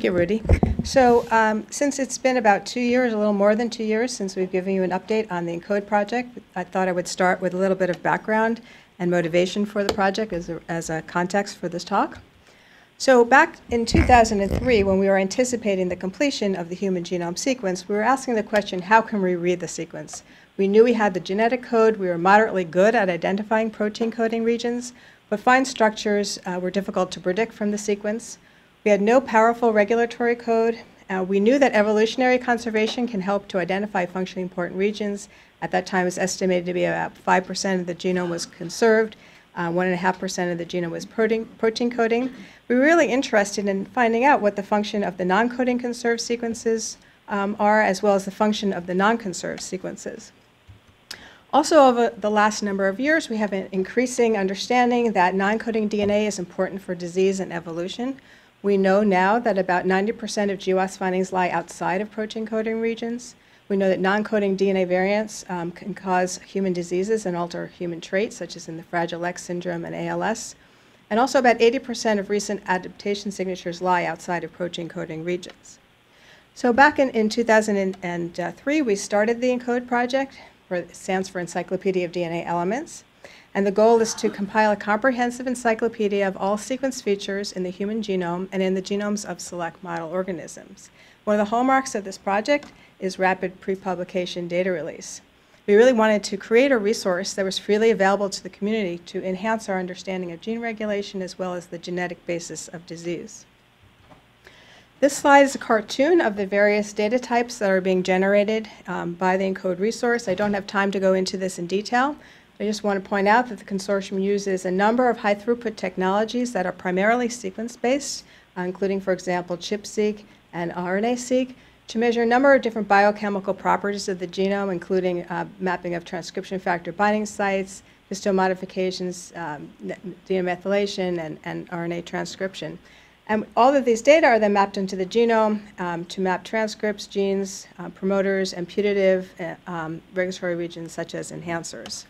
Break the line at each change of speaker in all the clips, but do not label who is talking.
Thank you, Rudy. So um, since it's been about two years, a little more than two years, since we've given you an update on the ENCODE project, I thought I would start with a little bit of background and motivation for the project as a, as a context for this talk. So back in 2003, when we were anticipating the completion of the human genome sequence, we were asking the question, how can we read the sequence? We knew we had the genetic code, we were moderately good at identifying protein coding regions, but fine structures uh, were difficult to predict from the sequence. We had no powerful regulatory code. Uh, we knew that evolutionary conservation can help to identify functionally important regions. At that time, it was estimated to be about 5% of the genome was conserved, 1.5% uh, of the genome was protein, protein coding. We were really interested in finding out what the function of the non-coding conserved sequences um, are, as well as the function of the non-conserved sequences. Also, over the last number of years, we have an increasing understanding that non-coding DNA is important for disease and evolution. We know now that about 90% of GWAS findings lie outside of protein coding regions. We know that non-coding DNA variants um, can cause human diseases and alter human traits, such as in the Fragile X syndrome and ALS. And also about 80% of recent adaptation signatures lie outside of protein coding regions. So back in, in 2003, we started the ENCODE project, it stands for Encyclopedia of DNA Elements. And the goal is to compile a comprehensive encyclopedia of all sequence features in the human genome and in the genomes of select model organisms. One of the hallmarks of this project is rapid pre-publication data release. We really wanted to create a resource that was freely available to the community to enhance our understanding of gene regulation as well as the genetic basis of disease. This slide is a cartoon of the various data types that are being generated um, by the ENCODE resource. I don't have time to go into this in detail, I just want to point out that the consortium uses a number of high throughput technologies that are primarily sequence based, uh, including, for example, ChIP-seq and RNA-seq, to measure a number of different biochemical properties of the genome, including uh, mapping of transcription factor binding sites, histone modifications, um, DNA methylation, and, and, RNA transcription. And all of these data are then mapped into the genome um, to map transcripts, genes, uh, promoters, and putative uh, um, regulatory regions such as enhancers.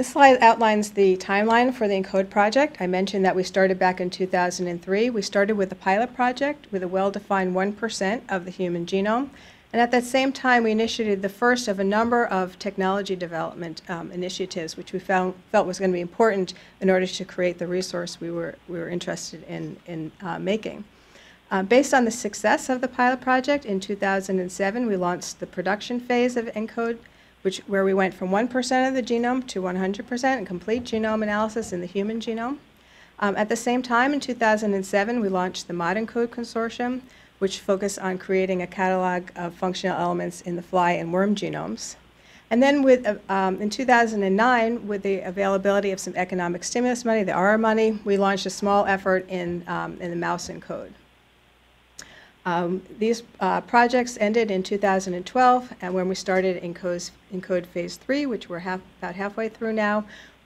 This slide outlines the timeline for the ENCODE project. I mentioned that we started back in 2003. We started with a pilot project with a well-defined 1% of the human genome. And at that same time, we initiated the first of a number of technology development um, initiatives, which we found, felt was going to be important in order to create the resource we were, we were interested in, in uh, making. Uh, based on the success of the pilot project, in 2007, we launched the production phase of ENCODE which, where we went from 1% of the genome to 100% in complete genome analysis in the human genome. Um, at the same time, in 2007, we launched the ModENCODE Consortium, which focused on creating a catalog of functional elements in the fly and worm genomes. And then with, uh, um, in 2009, with the availability of some economic stimulus money, the ARRA money, we launched a small effort in, um, in the mouse ENCODE. Um, these uh, projects ended in 2012, and when we started ENCODE, ENCODE Phase 3, which we're half, about halfway through now,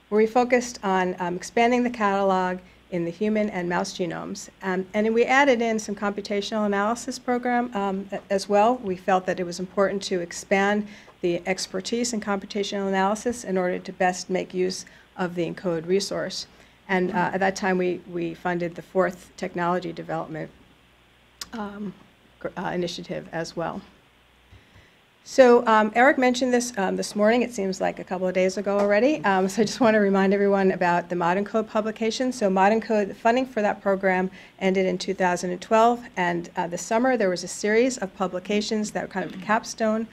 we focused on um, expanding the catalog in the human and mouse genomes. Um, and we added in some computational analysis program um, as well. We felt that it was important to expand the expertise in computational analysis in order to best make use of the ENCODE resource. And uh, at that time, we, we funded the fourth technology development um, uh, initiative as well. So um, Eric mentioned this um, this morning. It seems like a couple of days ago already. Um, so I just want to remind everyone about the ModENCODE publication. So ModENCODE, the funding for that program ended in 2012. And uh, this summer, there was a series of publications that were kind of the capstone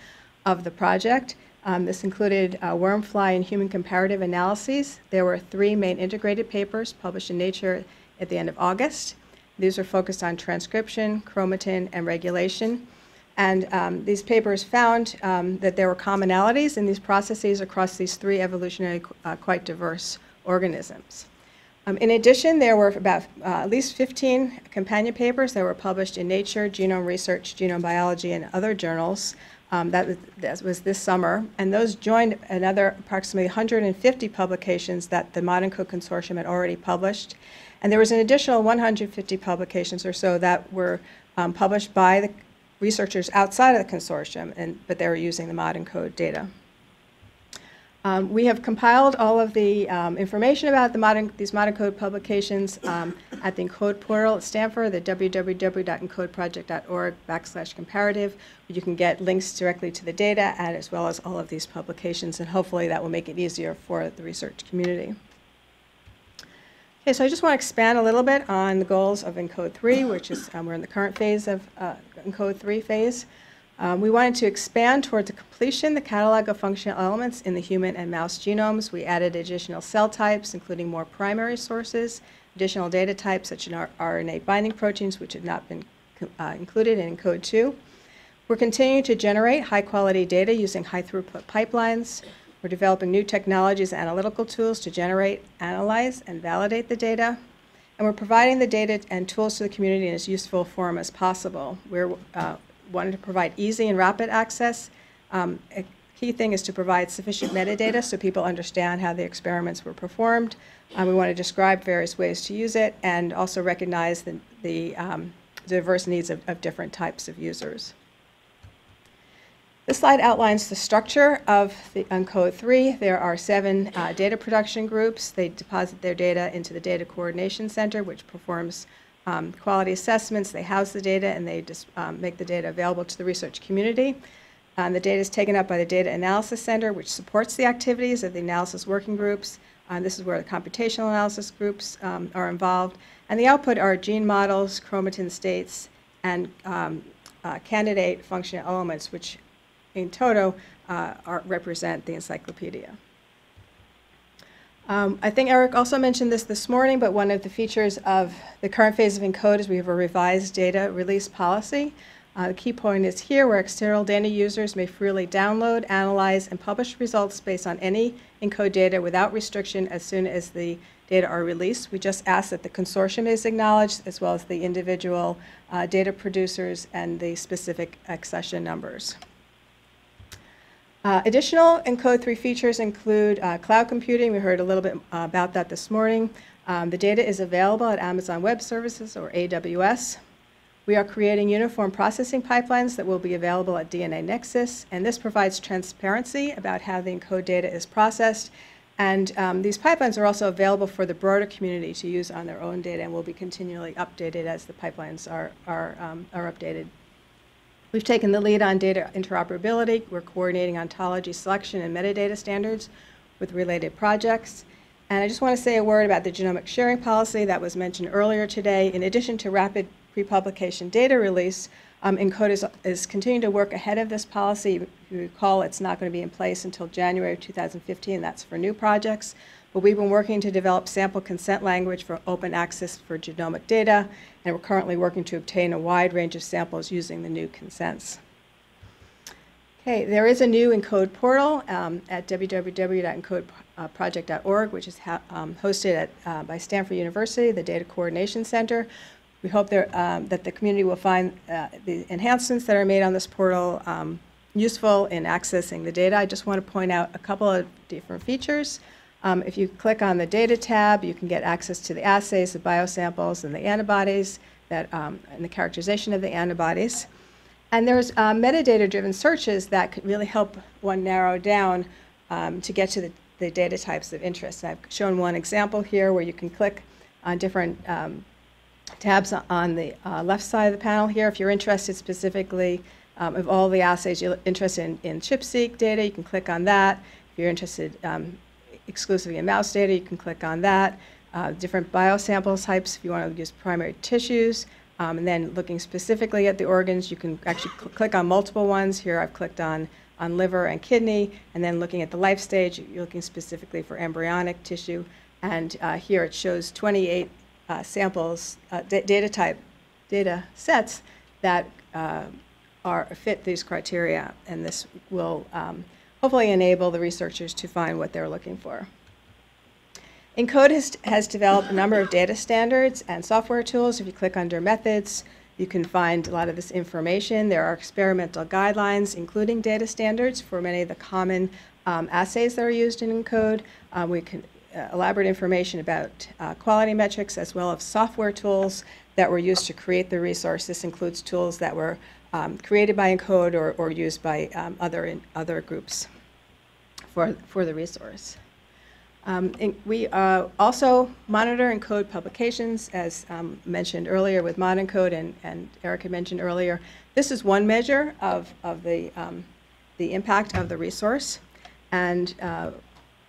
of the project. Um, this included uh, wormfly and human comparative analyses. There were three main integrated papers published in Nature at the end of August. These are focused on transcription, chromatin, and regulation. And um, these papers found um, that there were commonalities in these processes across these three evolutionary, uh, quite diverse organisms. Um, in addition, there were about uh, at least 15 companion papers that were published in Nature, Genome Research, Genome Biology, and other journals. Um, that, was, that, was, this summer. And those joined another approximately 150 publications that the ModENCODE Consortium had already published. And there was an additional 150 publications or so that were um, published by the researchers outside of the consortium, and, but they were using the ModENCODE data. Um, we have compiled all of the um, information about the modern, these ModENCODE publications um, at the Encode portal at Stanford, the www.encodeproject.org backslash comparative. You can get links directly to the data and as well as all of these publications, and hopefully that will make it easier for the research community. Okay, so I just want to expand a little bit on the goals of ENCODE 3, which is, um, we're in the current phase of uh, ENCODE 3 phase. Um, we wanted to expand towards the completion the catalog of functional elements in the human and mouse genomes. We added additional cell types, including more primary sources, additional data types such as RNA binding proteins, which had not been uh, included in ENCODE 2. We're continuing to generate high-quality data using high-throughput pipelines. We're developing new technologies and analytical tools to generate, analyze, and validate the data. And we're providing the data and tools to the community in as useful form as possible. We're uh, wanting to provide easy and rapid access. Um, a key thing is to provide sufficient metadata so people understand how the experiments were performed. Um, we want to describe various ways to use it and also recognize the, the um, diverse needs of, of different types of users. This slide outlines the structure of the ENCODE 3. There are seven uh, data production groups. They deposit their data into the Data Coordination Center, which performs um, quality assessments. They house the data and they just um, make the data available to the research community. Um, the data is taken up by the Data Analysis Center, which supports the activities of the analysis working groups. Uh, this is where the computational analysis groups um, are involved. And the output are gene models, chromatin states, and um, uh, candidate functional elements, which in toto uh, are, represent the encyclopedia. Um, I think Eric also mentioned this this morning, but one of the features of the current phase of ENCODE is we have a revised data release policy. Uh, the key point is here where external data users may freely download, analyze, and publish results based on any ENCODE data without restriction as soon as the data are released. We just ask that the consortium is acknowledged as well as the individual uh, data producers and the specific accession numbers. Uh, additional ENCODE 3 features include uh, cloud computing. We heard a little bit uh, about that this morning. Um, the data is available at Amazon Web Services or AWS. We are creating uniform processing pipelines that will be available at DNAnexus, and this provides transparency about how the ENCODE data is processed. And um, these pipelines are also available for the broader community to use on their own data and will be continually updated as the pipelines are, are, um, are updated. We've taken the lead on data interoperability. We're coordinating ontology selection and metadata standards with related projects. And I just want to say a word about the genomic sharing policy that was mentioned earlier today. In addition to rapid pre-publication data release, um, ENCODE is, is continuing to work ahead of this policy. If you recall, it's not going to be in place until January of 2015. That's for new projects. But we've been working to develop sample consent language for open access for genomic data, and we're currently working to obtain a wide range of samples using the new consents. Okay, there is a new ENCODE portal um, at www.encodeproject.org, which is um, hosted at, uh, by Stanford University, the Data Coordination Center. We hope there, um, that the community will find uh, the enhancements that are made on this portal um, useful in accessing the data. I just want to point out a couple of different features. Um, if you click on the data tab, you can get access to the assays, the biosamples, and the antibodies that, um, and the characterization of the antibodies. And there's uh, metadata-driven searches that could really help one narrow down um, to get to the, the, data types of interest. I've shown one example here where you can click on different um, tabs on the uh, left side of the panel here. If you're interested specifically um, of all the assays, you're interested in, in ChIP-seq data, you can click on that. If you're interested um, exclusively in mouse data, you can click on that. Uh, different biosample types if you want to use primary tissues. Um, and then looking specifically at the organs, you can actually cl click on multiple ones. Here I've clicked on, on liver and kidney. And then looking at the life stage, you're looking specifically for embryonic tissue. And uh, here it shows 28 uh, samples, uh, data type, data sets that uh, are fit these criteria. And this will um, hopefully enable the researchers to find what they're looking for. ENCODE has, has developed a number of data standards and software tools. If you click under methods, you can find a lot of this information. There are experimental guidelines, including data standards for many of the common um, assays that are used in ENCODE. Um, we can uh, elaborate information about uh, quality metrics as well as software tools that were used to create the resource. This includes tools that were um, created by ENCODE or, or used by um, other, other groups for, for the resource. Um, and We uh, also monitor ENCODE publications, as um, mentioned earlier with ModENCODE and and Eric had mentioned earlier. This is one measure of, of the, um, the impact of the resource. And uh,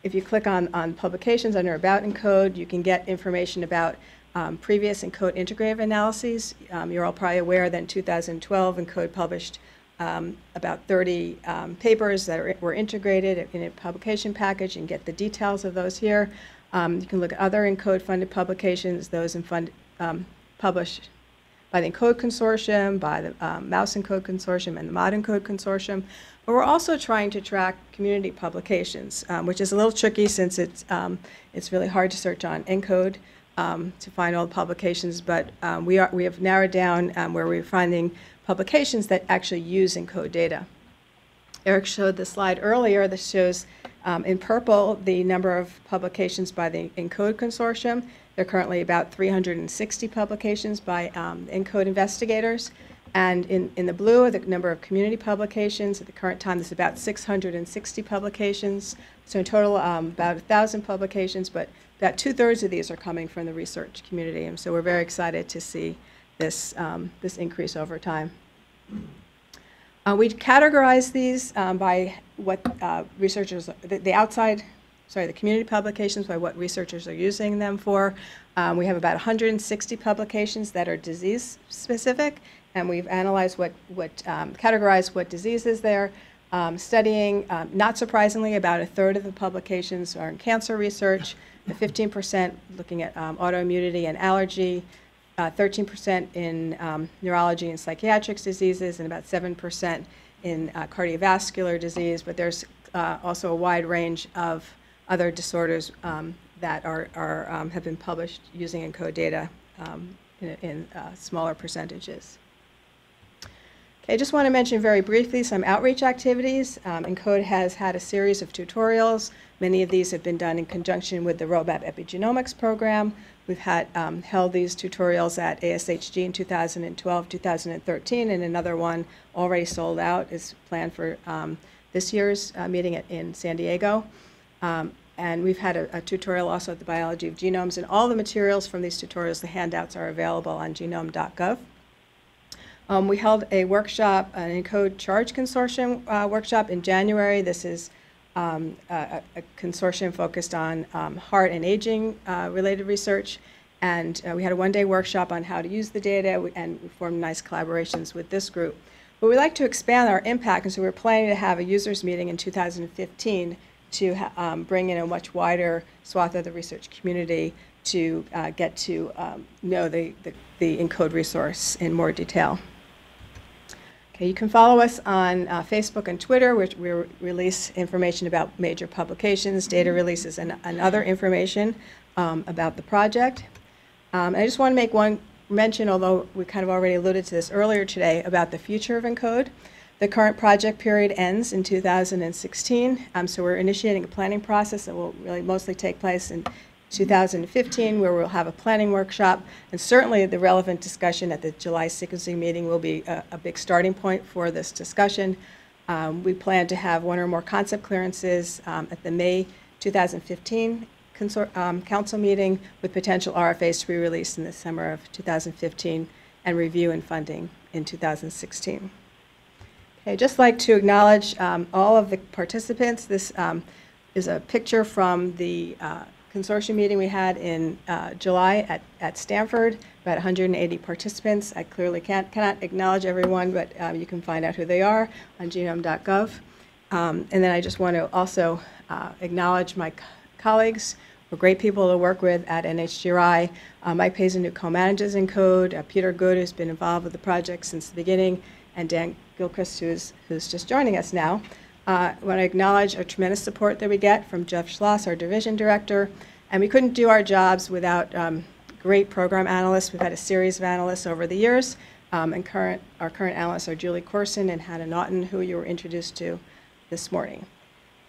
if you click on, on publications under About ENCODE, you can get information about um, previous ENCODE integrative analyses. Um, You're all probably aware that in 2012, ENCODE published um, about 30 um, papers that are, were integrated in a publication package and get the details of those here. Um, You can look at other ENCODE-funded publications, those in fund, um, published by the Encode Consortium, by the um, Mouse Encode Consortium, and the Mod Encode Consortium. But we're also trying to track community publications, um, which is a little tricky since it's, it's really hard to search on Encode to find all the publications. But we, are, we have narrowed down where we're finding publications that actually use Encode data. Eric showed the slide earlier that shows um, in purple the number of publications by the ENCODE consortium. There are currently about 360 publications by um, ENCODE investigators. And in, in the blue are the number of community publications. At the current time, there's about 660 publications. So in total, um, about 1,000 publications, but about two-thirds of these are coming from the research community. And so we're very excited to see this, um, this increase over time. Uh, we categorize these um, by what uh, researchers, the, the outside, sorry, the community publications by what researchers are using them for. Um, we have about 160 publications that are disease specific, and we've analyzed what, what um, categorized what diseases they're um, studying. Um, not surprisingly, about a third of the publications are in cancer research, the 15% looking at um, autoimmunity and allergy, uh, 13% in um, neurology and psychiatric diseases, and about 7% in uh, cardiovascular disease. But there's uh, also a wide range of other disorders um, that are, are um, have been published using ENCODE data um, in, in uh, smaller percentages. Okay, I just want to mention very briefly some outreach activities. Um, ENCODE has had a series of tutorials. Many of these have been done in conjunction with the Roadmap Epigenomics program. We've had um, held these tutorials at ASHG in 2012, 2013, and another one already sold out is planned for um, this year's uh, meeting at, in San Diego. Um, and we've had a, a, tutorial also at the Biology of Genomes, and all the materials from these tutorials, the handouts, are available on genome.gov. Um, we held a workshop, an ENCODE Charge Consortium uh, workshop in January. This is um, a, a, consortium focused on um, heart and aging uh, related research. And uh, we had a one-day workshop on how to use the data, and we formed nice collaborations with this group. But we'd like to expand our impact, and so we're planning to have a users meeting in 2015 to um, bring in a much wider swath of the research community to uh, get to um, know the, the, the ENCODE resource in more detail. You can follow us on uh, Facebook and Twitter, which we release information about major publications, data releases, and, and other information um, about the project. Um, I just want to make one mention, although we kind of already alluded to this earlier today, about the future of ENCODE. The current project period ends in 2016, um, so we're initiating a planning process that will really mostly take place in 2015, where we'll have a planning workshop, and certainly the relevant discussion at the July sequencing meeting will be a, a big starting point for this discussion. Um, we plan to have one or more concept clearances um, at the May 2015 um, council meeting with potential RFAs to be released in the summer of 2015 and review and funding in 2016. Okay, I'd just like to acknowledge um, all of the participants. This um, is a picture from the uh, consortium meeting we had in uh, July at, at Stanford, about 180 participants. I clearly can't, cannot acknowledge everyone, but um, you can find out who they are on genome.gov. Um, and then I just want to also uh, acknowledge my colleagues who are great people to work with at NHGRI. Uh, Mike Pazin, who co-manages ENCODE, uh, Peter Good, who's been involved with the project since the beginning, and Dan Gilchrist, who's, who's just joining us now. Uh, I want to acknowledge a tremendous support that we get from Jeff Schloss, our division director. And we couldn't do our jobs without um, great program analysts. We've had a series of analysts over the years. Um, and current, our current analysts are Julie Corson and Hannah Naughton, who you were introduced to this morning.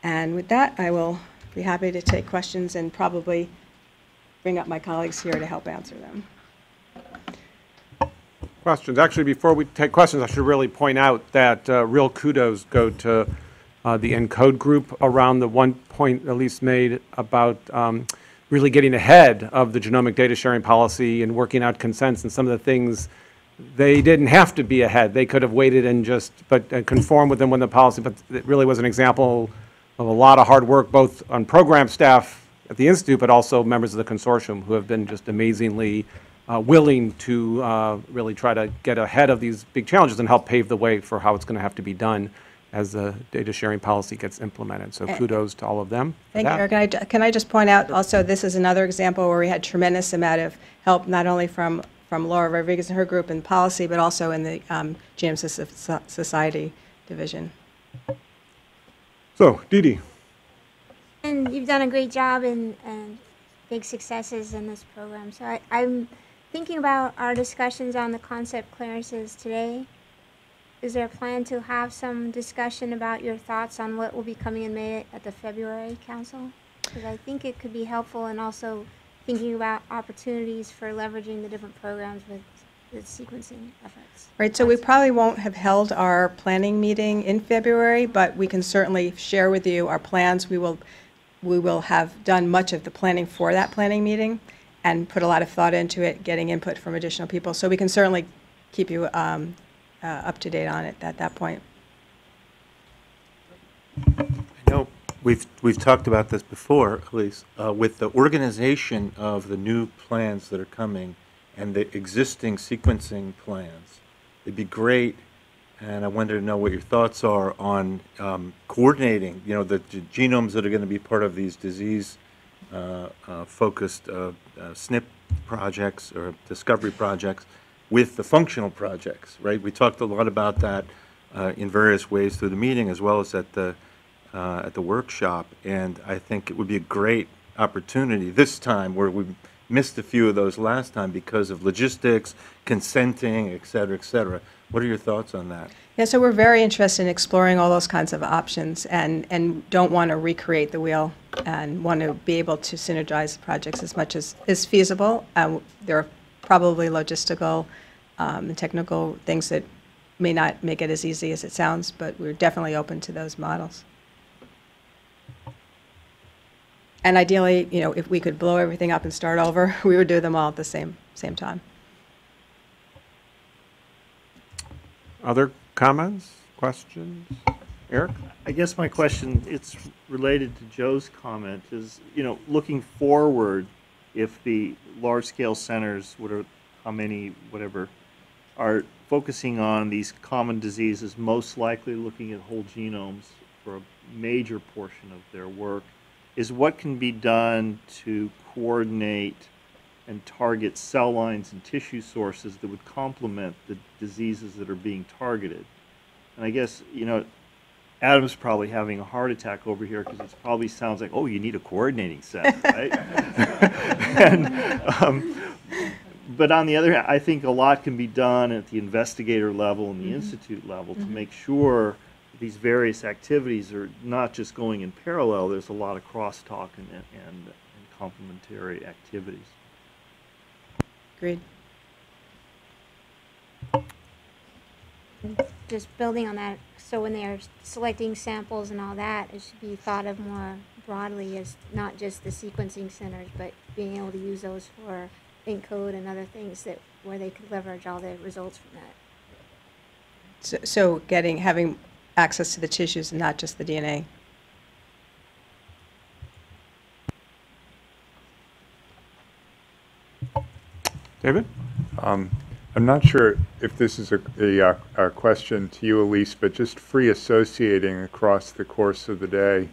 And with that, I will be happy to take questions and probably bring up my colleagues here to help answer them.
Questions. Actually, before we take questions, I should really point out that uh, real kudos go to uh, the ENCODE group around the one point Elise made about um, really getting ahead of the genomic data sharing policy and working out consents and some of the things they didn't have to be ahead. They could have waited and just, but uh, conform with them when the policy, but it really was an example of a lot of hard work, both on program staff at the Institute, but also members of the consortium who have been just amazingly uh, willing to uh, really try to get ahead of these big challenges and help pave the way for how it's going to have to be done as the data sharing policy gets implemented. So kudos to all of them.
Thank you. Eric. And I d- Can I just point out, also, this is another example where we had tremendous amount of help, not only from, from Laura Rodriguez and her group in policy, but also in the um, GM Society Division.
So, Dee Dee.
And you've done a great job and, and big successes in this program. So I, I'm thinking about our discussions on the concept clearances today. Is there a plan to have some discussion about your thoughts on what will be coming in May at the February council? Because I think it could be helpful and also thinking about opportunities for leveraging the different programs with the sequencing efforts.
Right, so we probably won't have held our planning meeting in February, but we can certainly share with you our plans. We will, we will have done much of the planning for that planning meeting and put a lot of thought into it, getting input from additional people. So we can certainly keep you um, uh, up to date on it at that point.
I know we've, we've talked about this before, Elise, uh, with the organization of the new plans that are coming and the existing sequencing plans. It'd be great, and I wanted to know what your thoughts are on um, coordinating, you know, the g- genomes that are going to be part of these disease uh, uh, focused uh, uh, SNP projects or discovery projects with the functional projects, right? We talked a lot about that uh, in various ways through the meeting as well as at the, uh, at the workshop. And I think it would be a great opportunity this time where we missed a few of those last time because of logistics, consenting, et cetera, et cetera. What are your thoughts on that?
Yeah, so we're very interested in exploring all those kinds of options and, and don't want to recreate the wheel and want to be able to synergize projects as much as is feasible. Uh, There are probably logistical um, and technical things that may not make it as easy as it sounds, but we're definitely open to those models. And ideally, you know, if we could blow everything up and start over, we would do them all at the same, same time.
Other comments, questions? Eric?
I guess my question, it's related to Joe's comment, is, you know, looking forward, if the large-scale centers, whatever, how many, whatever, are focusing on these common diseases, most likely looking at whole genomes for a major portion of their work, is what can be done to coordinate and target cell lines and tissue sources that would complement the diseases that are being targeted. And I guess, you know, Adam's probably having a heart attack over here because it probably sounds like, oh, you need a coordinating center, right? and, um, but on the other hand, I think a lot can be done at the investigator level and the institute level to make sure these various activities are not just going in parallel. There's a lot of crosstalk and, and, and complementary activities.
Agreed.
just building on that, so when they're selecting samples and all that, it should be thought of more broadly as not just the sequencing centers, but being able to use those for encode and other things that, where they could leverage all the results from that.
So- So getting, having access to the tissues and not just the DNA.
David?
Um, I'm not sure if this is a, a, uh, a question to you, Elise, but just free associating across the course of the day.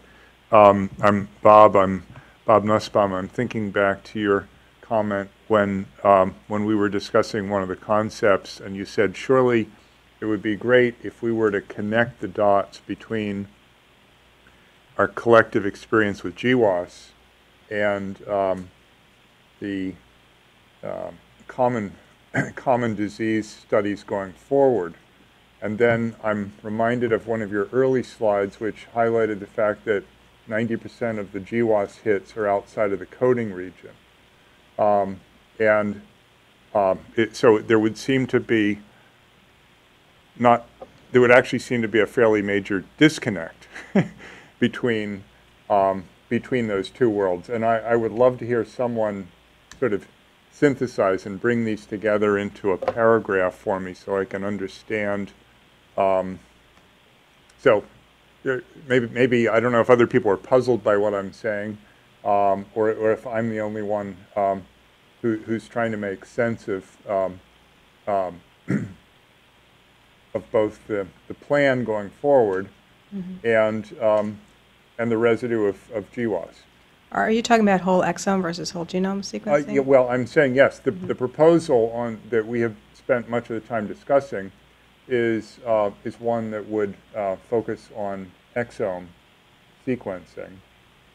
Um, I'm Bob. I'm Bob Nussbaum. I'm thinking back to your comment when um, when we were discussing one of the concepts, and you said surely it would be great if we were to connect the dots between our collective experience with GWAS and um, the um, common, common disease studies going forward. And then I'm reminded of one of your early slides, which highlighted the fact that 90% of the GWAS hits are outside of the coding region. Um, and um, it, so there would seem to be not there would actually seem to be a fairly major disconnect between, um, between those two worlds. And I, I would love to hear someone sort of synthesize and bring these together into a paragraph for me so I can understand. Um, so maybe, maybe, I don't know if other people are puzzled by what I'm saying, um, or, or if I'm the only one um, who, who's trying to make sense of, um, um, of both the, the plan going forward and, um, and the residue of, of GWAS.
Are you talking about whole exome versus whole genome
Uh,
sequencing?
yeah, Well, I'm saying, yes, the, the proposal on, that we have spent much of the time discussing is, uh, is one that would uh, focus on exome sequencing.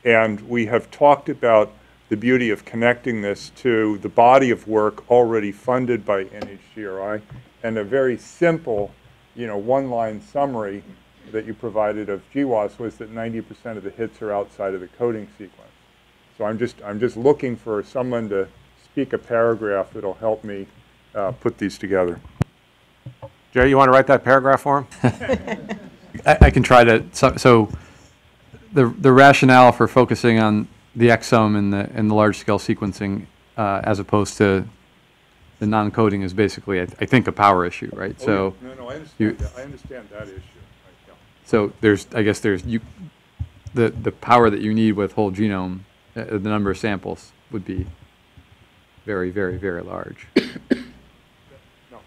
And we have talked about the beauty of connecting this to the body of work already funded by NHGRI, and a very simple, you know, one-line summary that you provided of GWAS was that 90% of the hits are outside of the coding sequence. So I'm just, I'm just looking for someone to speak a paragraph that'll help me uh, put these together.
Jay, you want to write that paragraph for him?
I, I can try to, so, so the, the rationale for focusing on the exome and the, and the large-scale sequencing, uh, as opposed to the non-coding is basically, I, I think, a power issue, right? So,
No, no, I
you-
understand, that. I understand that issue. Yeah.
so there's, I guess there's, you, the, the power that you need with whole genome, the number of samples would be very, very, very large.
No,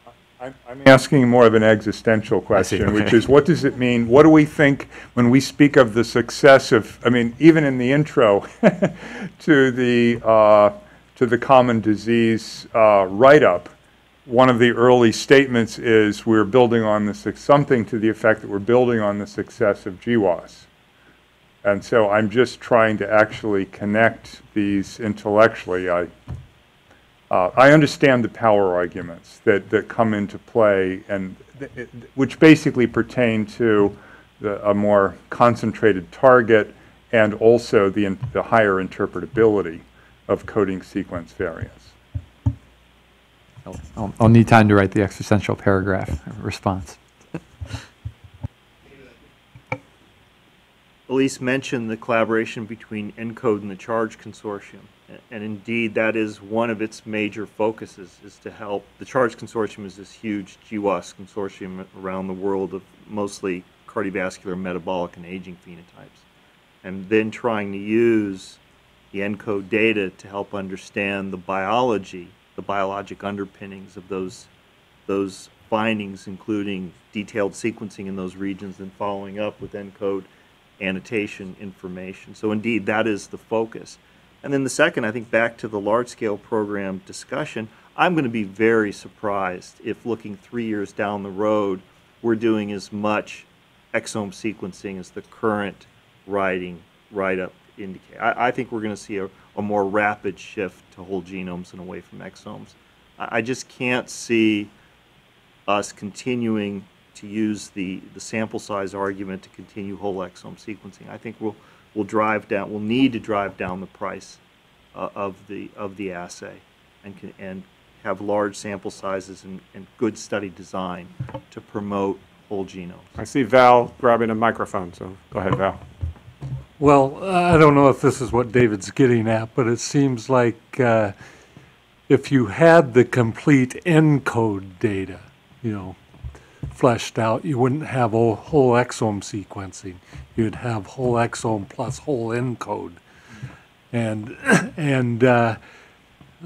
I- I'm, I'm asking more of an existential question, which is, what does it mean? What do we think when we speak of the success of, I mean, even in the intro to the, uh, to the common disease uh, write-up, one of the early statements is we're building on the, suc- something to the effect that we're building on the success of GWAS. And so I'm just trying to actually connect these intellectually. I, uh, I understand the power arguments that, that come into play and it- which basically pertain to the, a more concentrated target and also the, in- the higher interpretability of coding sequence variants.
I'll, I'll need time to write the existential paragraph response.
Elise mentioned the collaboration between ENCODE and the CHARGE Consortium. And indeed, that is one of its major focuses, is to help, the CHARGE Consortium is this huge GWAS consortium around the world of mostly cardiovascular, metabolic, and aging phenotypes. And then trying to use the ENCODE data to help understand the biology, the biologic underpinnings of those, those findings, including detailed sequencing in those regions and following up with ENCODE annotation information. So indeed, that is the focus. And then the second, I think back to the large-scale program discussion, I'm going to be very surprised if looking three years down the road, we're doing as much exome sequencing as the current writing, write-up indicate. I, I think we're going to see a, a more rapid shift to whole genomes and away from exomes. I, I just can't see us continuing to use the, the sample size argument to continue whole exome sequencing. I think we'll, we'll drive down, we'll need to drive down the price uh, of the, of the assay and, can- and have large sample sizes and, and good study design to promote whole genomes.
I see Val grabbing a microphone, so go ahead, Val.
Well, I don't know if this is what David's getting at, but it seems like uh, if you had the complete ENCODE data, you know, fleshed out, you wouldn't have whole exome sequencing. You'd have whole exome plus whole ENCODE. And, and uh,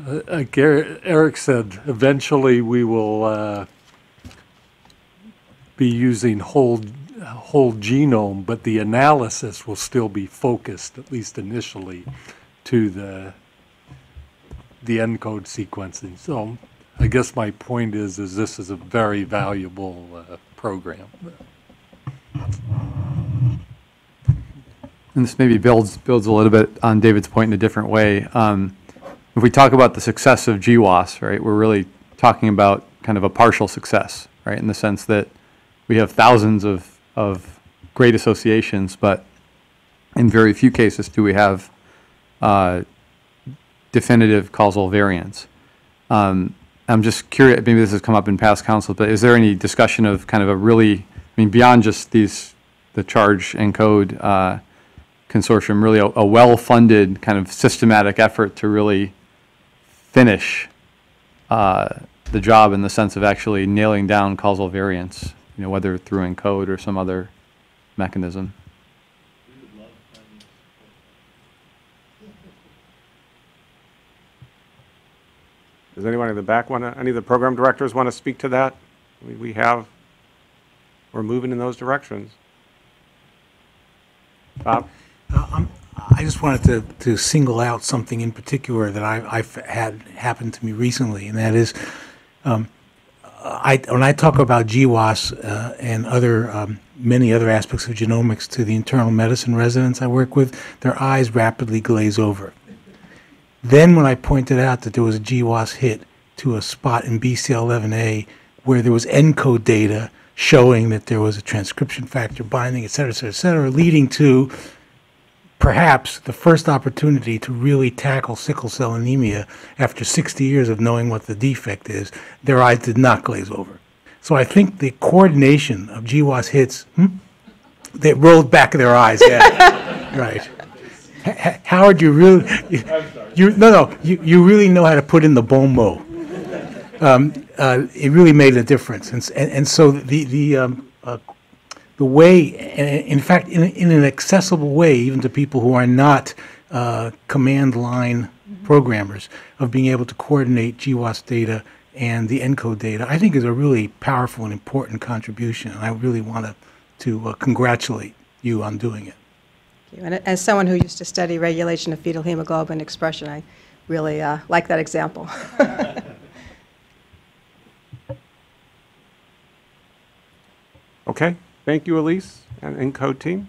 uh, Er- Eric said, eventually we will uh, be using whole, whole genome, but the analysis will still be focused, at least initially, to the, the ENCODE sequencing. So I guess my point is, is this is a very valuable uh, program.
And this maybe builds, builds a little bit on David's point in a different way. Um, If we talk about the success of GWAS, right, we're really talking about kind of a partial success, right, in the sense that we have thousands of, of great associations, but in very few cases do we have uh, definitive causal variants. Um, I'm just curious, maybe this has come up in past councils, but is there any discussion of kind of a really I mean, beyond just these, the charge ENCODE uh, consortium, really a, a well-funded kind of systematic effort to really finish uh, the job in the sense of actually nailing down causal variants, you know, whether through encode or some other mechanism.
Does anyone in the back want to, any of the program directors want to speak to that? We- We have, we're moving in those directions. Bob?
I just wanted to, to single out something in particular that I, I've had happen to me recently, and that is, um, I, when I talk about GWAS uh, and other, um, many other aspects of genomics to the internal medicine residents I work with, their eyes rapidly glaze over. Then when I pointed out that there was a GWAS hit to a spot in BCL11A where there was ENCODE data showing that there was a transcription factor binding, et cetera, et cetera, et cetera, leading to perhaps the first opportunity to really tackle sickle cell anemia after 60 years of knowing what the defect is, their eyes did not glaze over. So I think the coordination of GWAS hits, hmm? they rolled back their eyes, yeah. right. Howard, you really, you, you, no, no, you, you really know how to put in the bon mot. Um, uh, it really made a difference. And, and, and so the, the, um, uh, the way, in fact, in, in an accessible way, even to people who are not uh, command line programmers, of being able to coordinate GWAS data and the ENCODE data, I think is a really powerful and important contribution. And I really want to, to uh, congratulate you on doing it.
And as someone who used to study regulation of fetal hemoglobin expression, I really uh, like that example.
Okay, thank you, Elise, and Encode team.